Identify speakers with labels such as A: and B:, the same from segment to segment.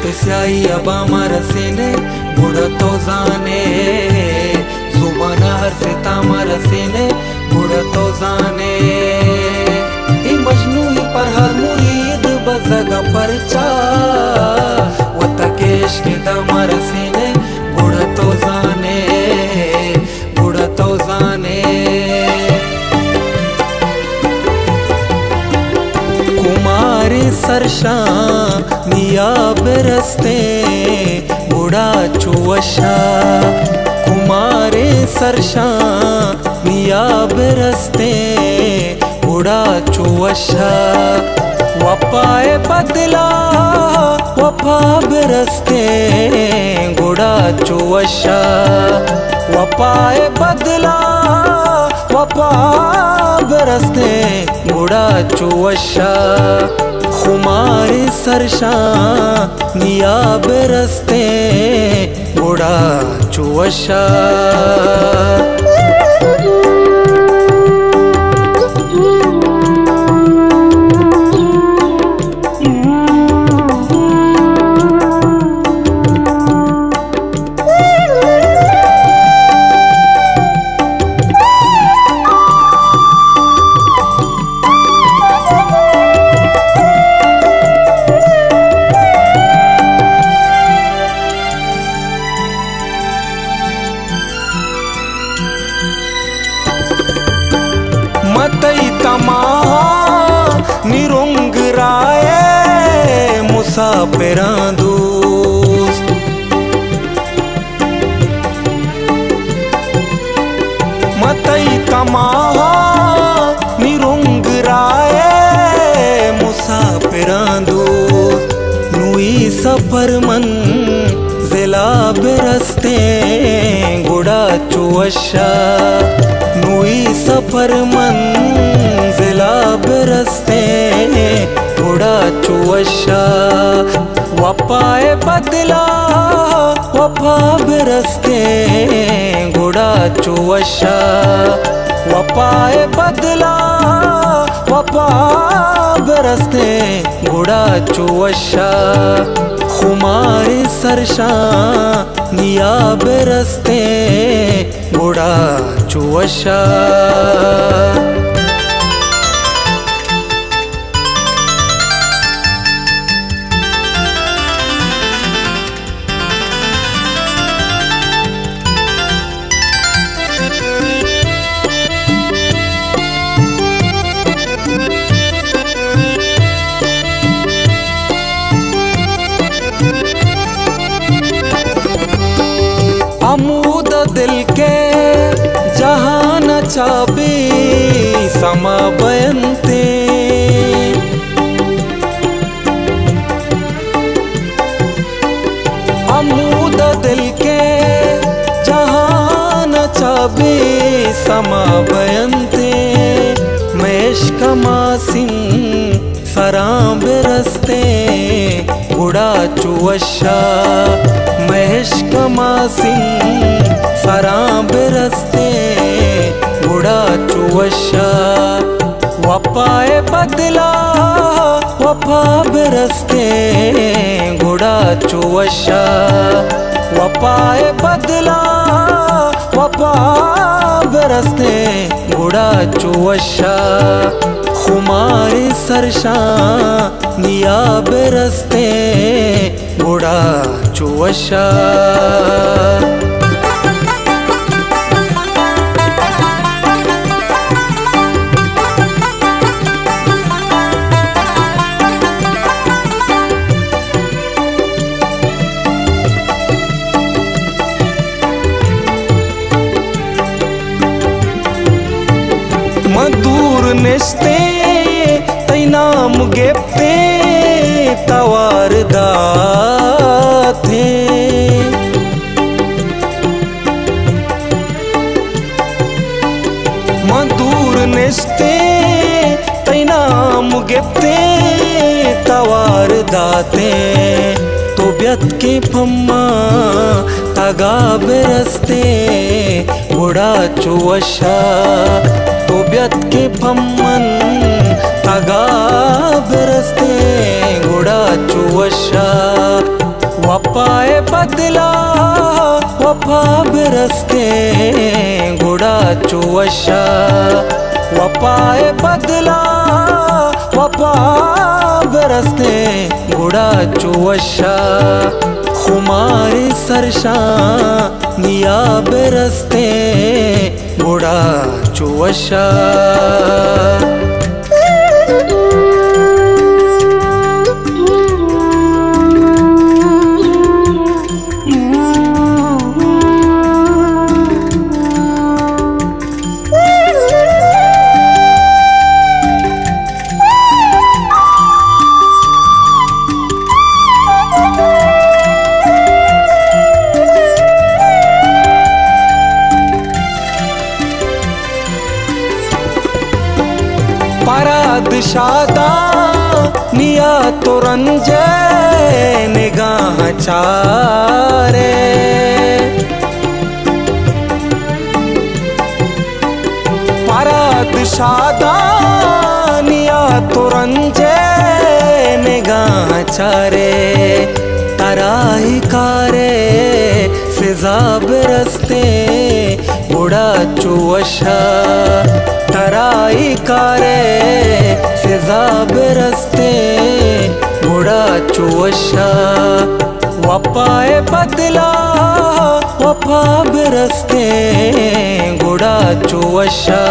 A: Spesiai abama rasine Buda tozane Zubana har se tama rasine Buda tozane I majnu hi par har murid bazaga parcha Wata kesh ke dama rasine मिया बेरस्ते बुढ़ा चुवशा। कुमारे मिया बेरस्ते बुढ़ा चुवशा। वपाए बदला वफा बेरस्ते गुड़ा चुवशा। वपाए बदला बेरस्ते गुड़ा चुवशा खुमारी सरशा निया बेरस्ते गुड़ा चुवशा। मुसाफिरा दोस्त। मतई तमाहा निरुंग राय। मुसाफिरा दोस्त। नुई सफ़र मन जिला बेरस्ते। गुड़ा चुवशा। नुई सफ़र मन जिला वपाए बदला वफा बेरस्ते गुड़ा चुवशा। वपाए बदला वफा बेरस्ते गुड़ा चुवशा। खुमारी सरशा निया बेरस्ते गुड़ा चुवशा। दिल के जहान चाबी समा बयनते अमूद दिल के जहान चाबी समा बयनते मेश कमा सिंह सरां बेरस्ते गुड़ा चुवशा। महेश कमा सिंह बेरस्ते गुड़ा चुवशा। वपाए बदला, वफा बेरस्ते गुड़ा चुवशा। वपाए बदला, वफा बेरस्ते गुड़ा चुवशा। खुमारी सरशा निया बेरस्ते गुड़ा चुवशा। नेस्ते तैनाम गेप्ते तवार दाथे मधुर नेस्ते तैनाम गेप्ते तवार दाते। तो ब्यत के फम्मा तगा बेरस्ते गुड़ा चुवशा तो के फम्मन तगा बेरस्ते गुड़ा चुवशा। वफाए बदला वफा बिरस्ते गुड़ा चुवशा। वफाए बदला वफा बिरस्ते गुड़ा चुवशा खुमारी सरशा निया बिरस्ते गुड़ा चुवशा शादा, निया तुरंजे निगाह चारे। पराद शादा, निया तुरंजे निगाह चारे। तराही कारे फिजा रस्ते, बुढ़ा चुवशा। तराई कारे फिजा रस्ते बुढ़ा चुवशा। वफाए बदला वफा बिरस्ते गुड़ा चुवशा।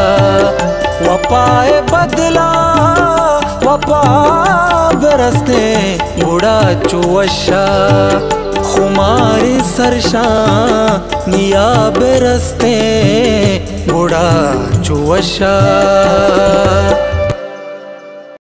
A: वपाए बदला वफा बिरस्ते गुड़ा चुवशा। कुमारि रस्ते बुडा चुवशा।